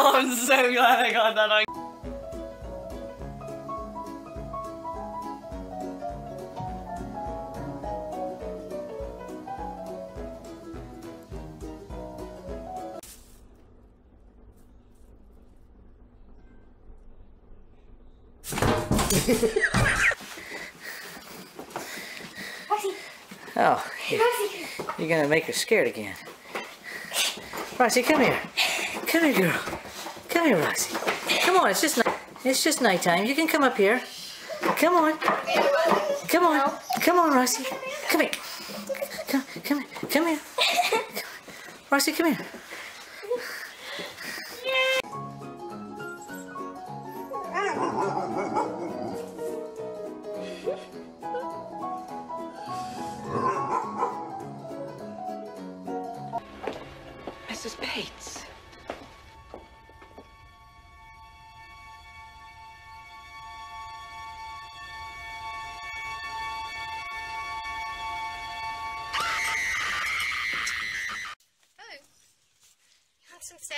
oh, I'm so glad I got that on. oh, you're, you're gonna make her scared again. Roxy, come here. Come here, girl. Come here, Roxy. Come on, it's just night. It's just nighttime. You can come up here. Come on. Come on. Come on, Roxy. Come here. Come, come here. Come here. Roxy, come here. Mrs. Bates.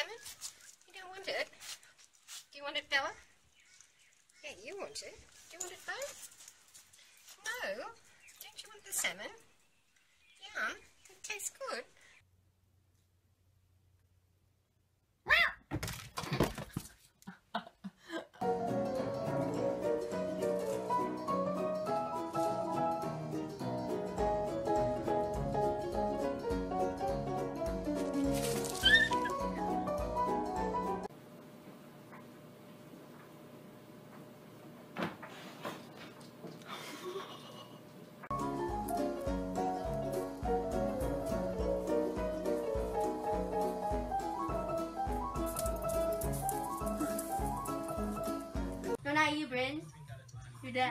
Salmon? You don't want it? Do you want it, Bella? Yeah, you want it. Do you want it both? No. Don't you want the salmon? Yum. It tastes good. Your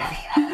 Bye.